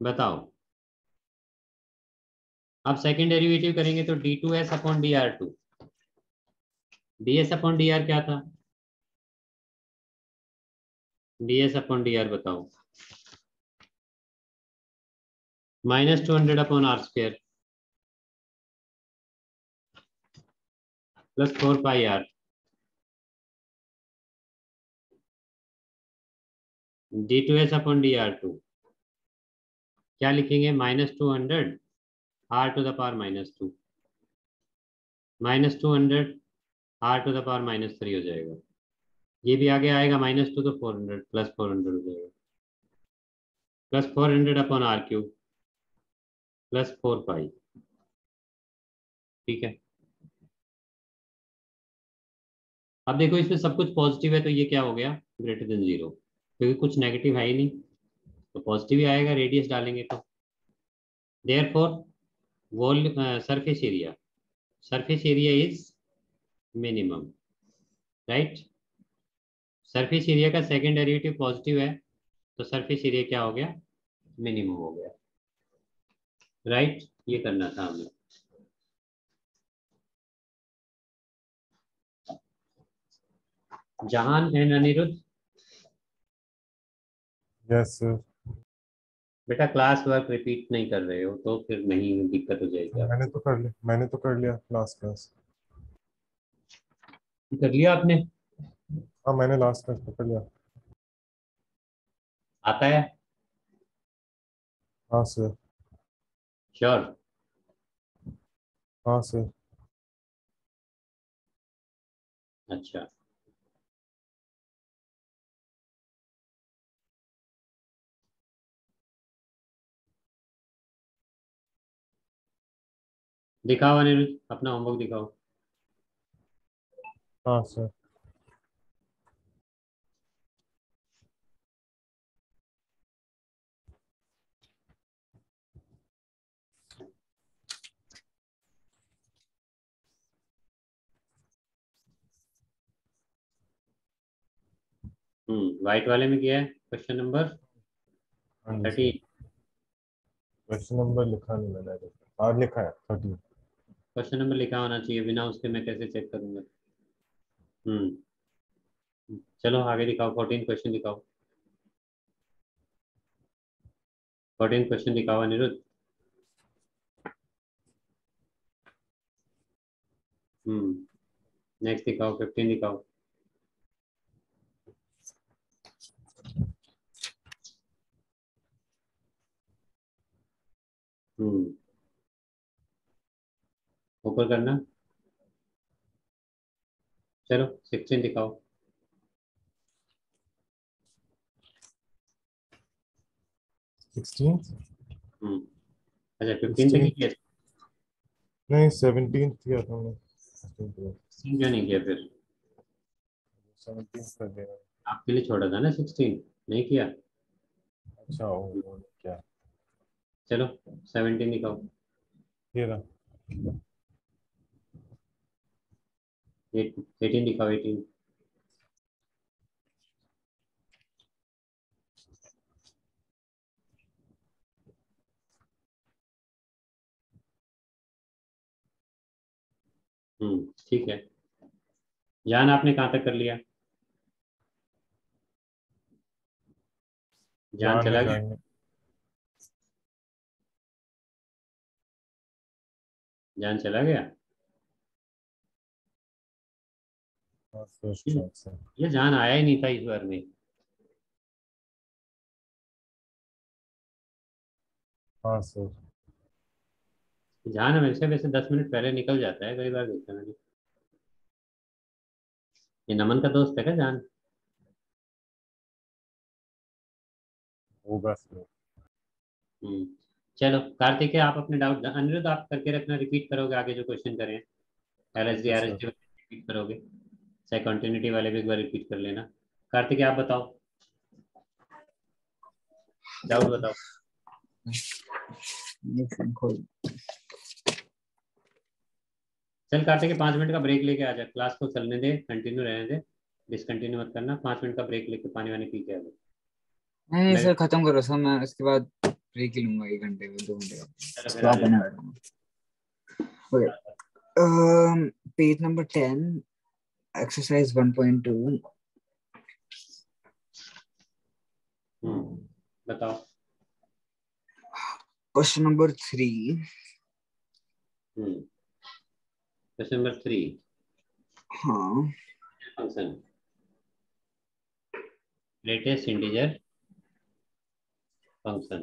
बताओ। अब second derivative करेंगे तो d two s upon d r two d s upon d r क्या था? D s upon d r बताओ। Minus two hundred upon r square plus four pi r d two s upon d r two क्या लिखेंगे? Minus two hundred, r to the power minus two. Minus two hundred, r to the power minus three हो जाएगा। ये भी आगे आएगा, minus two तो four hundred, plus four hundred हो जाएगा। Plus four hundred upon r cube, plus four pi. ठीक है? अब देखो, इसमें सब कुछ पॉजिटिव है तो ये क्या हो गया? ग्रेटर देन ज़ीरो क्योंकि कुछ नेगेटिव है ही नहीं। तो पॉजिटिव ही आएगा रेडियस डालेंगे तो। Therefore wall surface area surface area is minimum right surface area का सेकेंड डेरिवेटिव पॉजिटिव है तो सरफेस एरिया क्या हो गया? मिनिमम हो गया राइट right? ये करना था हमें Jahan and Aniruddh? Yes sir बेटा क्लास वर्क रिपीट नहीं कर रहे हो तो फिर नहीं दिक्कत हो जाएगी मैंने तो कर लिया मैंने तो कर लिया लास्ट क्लास कर लिया आपने? हाँ मैंने लास्ट क्लास कर लिया। आता है? हाँ सर श्योर हाँ सर अच्छा। दिखाओ अनिरुद्ध अपना होमवर्क दिखाओ। हाँ सर हम्म वाइट वाले में किया है? Question number thirty question number लिखा नहीं मैंने और लिखा है थर्टी क्वेश्चन नंबर लिखा होना चाहिए, बिना उसके मैं कैसे चेक करूँगा? हम्म। चलो, आगे दिखाओ फोर्टीन क्वेश्चन दिखाओ। फोर्टीन क्वेश्चन दिखाओ, अनिरुद्ध। हम्म। नेक्स्ट दिखाओ फिफ्टीन दिखाओ। हम्म। ऊपर करना। चलो सिक्सटीन दिखाओ। सिक्सटीन हम्म। अच्छा फिफ्टीन तक किया? नहीं सेवनटीन किया था मैंने सिक्सटीन क्यों नहीं किया फिर? सेवनटीन कर देना आपके लिए छोड़ा था ना सिक्सटीन नहीं किया? अच्छा वो क्या? चलो सेवनटीन दिखाओ। ये रहा। एटीन दिखाओ एटीन हम्म ठीक है। जान आपने कहाँ तक कर लिया? जान चला गया। जान चला गया? ये जान आया ही नहीं था इस बार में। हाँ सर जान हमेशा वैसे दस मिनट पहले निकल जाता है कई बार देखा मैंने। ये नमन का दोस्त है क्या जान? होगा सर हम्म चलो कार्तिक है आप अपने डाउट अनिरुद्ध आप करके रखना रिपीट करोगे आगे जो क्वेश्चन करें। L S D R S D repeat करोगे। चाहे कंटिन्यूटी वाले भी एक बार रिपीट कर लेना। कार्तिक आप बताओ। डाउट बताओ। चल कार्तिक पाँच मिनट का ब्रेक लेके आ जा। क्लास को चलने दे कंटिन्यू रहने दे। डिसकंटिन्यू मत करना। पाँच मिनट का ब्रेक लेके पानी वानी पी के आ जा। नहीं सर खत्म करो सर मैं उसके बाद ब्रेक ही लूँगा एक घंटे में दो घंटे का पेज नंबर 10 एक्सरसाइज 1.2 हम्म, बताओ। Question number 3 question number three हाँ। Latest integer function.